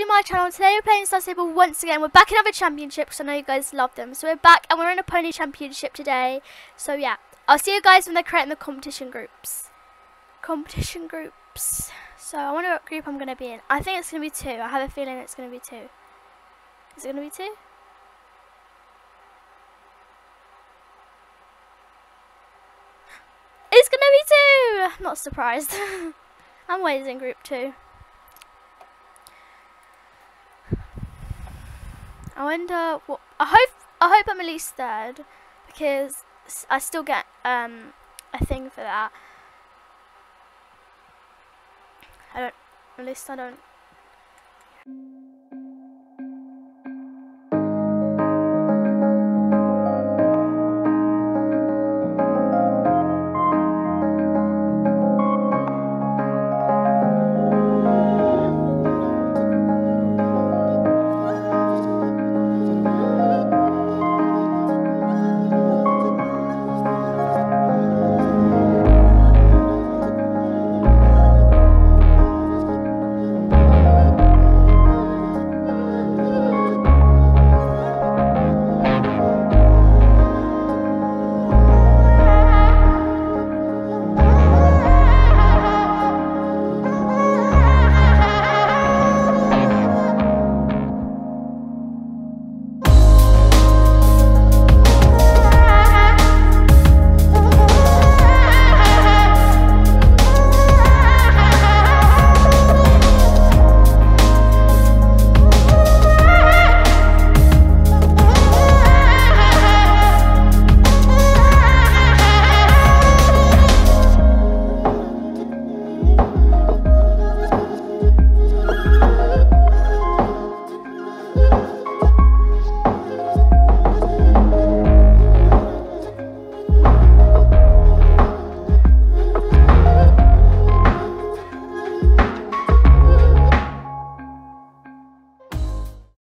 to my channel. Today we're playing Star Stable once again. We're back in another championship because I know you guys love them. So we're back and we're in a pony championship today. So yeah, I'll see you guys when they're creating the competition groups. Competition groups. So I wonder what group I'm going to be in. I think it's going to be two. I have a feeling it's going to be two. Is it going to be two? It's going to be two! I'm not surprised. I'm always in group two. I wonder what I hope I hope I'm at least third because I still get um a thing for that. I don't at least I don't